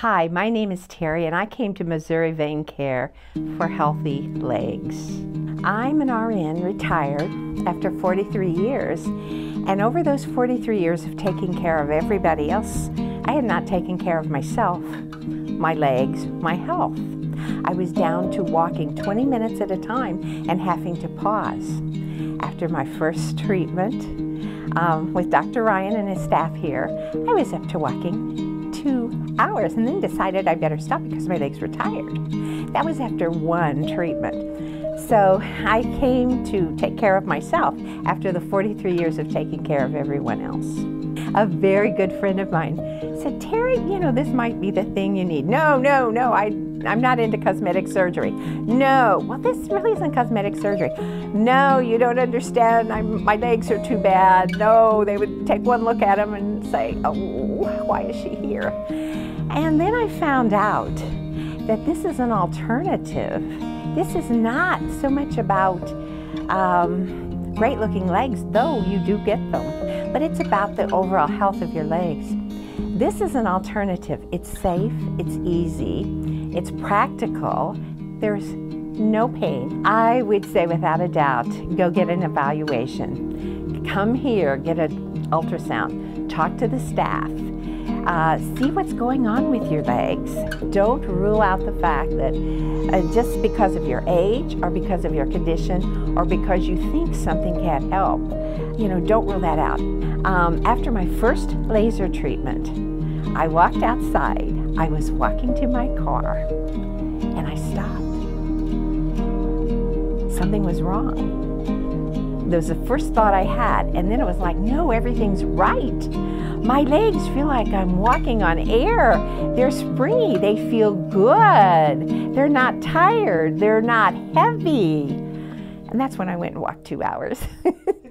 Hi, my name is Teri, and I came to Missouri Vein Care for healthy legs. I'm an RN retired after 43 years, and over those 43 years of taking care of everybody else, I had not taken care of myself, my legs, my health. I was down to walking 20 minutes at a time and having to pause. After my first treatment um, with Dr. Ryan and his staff here, I was up to walking two hours and then decided I better stop because my legs were tired. That was after one treatment. So I came to take care of myself after the 43 years of taking care of everyone else. A very good friend of mine said, Teri, you know, this might be the thing you need. No, no, no, I, I'm not into cosmetic surgery. No, well, this really isn't cosmetic surgery. No, you don't understand. I'm, my legs are too bad. No, they would take one look at them and say, oh, why is she here? And then I found out that this is an alternative. This is not so much about um, great looking legs, though you do get them, but it's about the overall health of your legs. This is an alternative. It's safe, it's easy, it's practical, there's no pain. I would say without a doubt, go get an evaluation. Come here, get an ultrasound, talk to the staff, uh, see what's going on with your legs. Don't rule out the fact that uh, just because of your age or because of your condition or because you think something can't help, you know, don't rule that out. Um, after my first laser treatment, I walked outside. I was walking to my car and I stopped. Something was wrong. That was the first thought I had. And then it was like, no, everything's right. My legs feel like I'm walking on air. They're springy. They feel good. They're not tired. They're not heavy. And that's when I went and walked two hours.